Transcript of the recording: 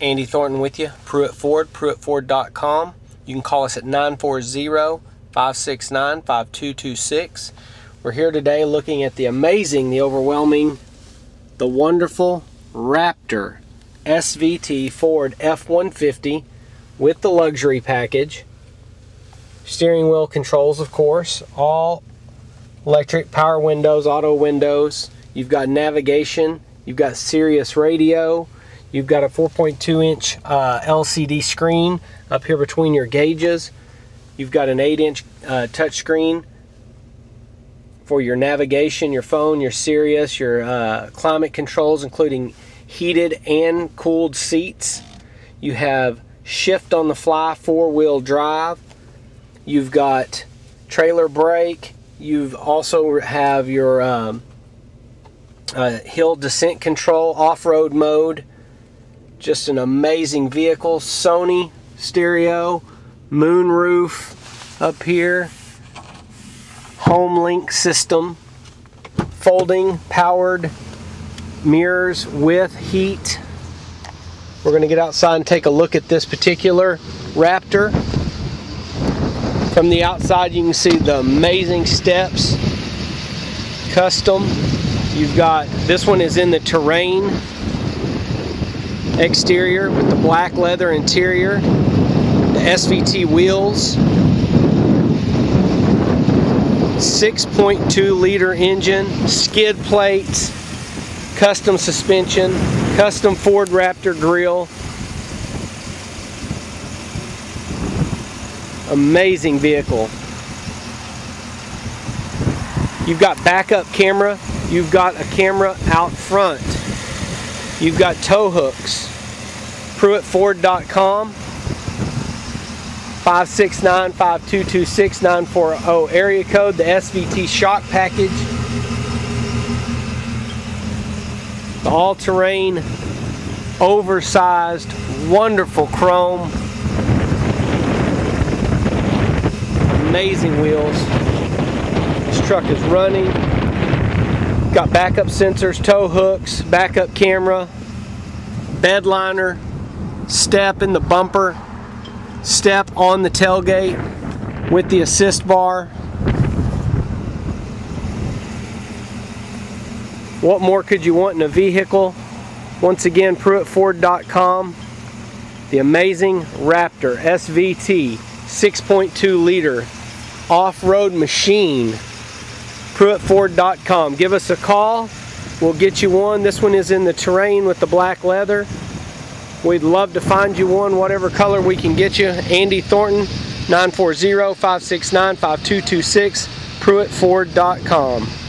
Andy Thornton with you, Pruitt Ford, PruittFord.com. You can call us at 940 569 5226. We're here today looking at the amazing, the overwhelming, the wonderful Raptor SVT Ford F 150 with the luxury package. Steering wheel controls, of course, all electric power windows, auto windows. You've got navigation, you've got Sirius radio, you've got a 4.2 inch uh, LCD screen up here between your gauges. You've got an 8 inch uh, touchscreen for your navigation, your phone, your Sirius, your uh, climate controls, including heated and cooled seats. You have shift on the fly four wheel drive. You've got trailer brake. You've also have your um, uh, hill descent control, off-road mode. Just an amazing vehicle. Sony stereo, moonroof up here, home link system, folding, powered mirrors with heat. We're going to get outside and take a look at this particular Raptor. From the outside you can see the amazing steps, custom. You've got, this one is in the terrain exterior with the black leather interior, the SVT wheels, 6.2 liter engine, skid plates, custom suspension, custom Ford Raptor grille. Amazing vehicle. You've got backup camera, you've got a camera out front. You've got tow hooks. PruittFord.com 569-5226-940 area code, the SVT shock package. The all-terrain, oversized, wonderful chrome. Amazing wheels. This truck is running. Got backup sensors, tow hooks, backup camera, bed liner, step in the bumper, step on the tailgate with the assist bar. What more could you want in a vehicle? Once again, PruittFord.com. The amazing Raptor SVT 6.2 liter off-road machine. PruittFord.com. Give us a call. We'll get you one. This one is in the terrain with the black leather. We'd love to find you one, whatever color we can get you. Andy Thornton, 940-569-5226, PruittFord.com.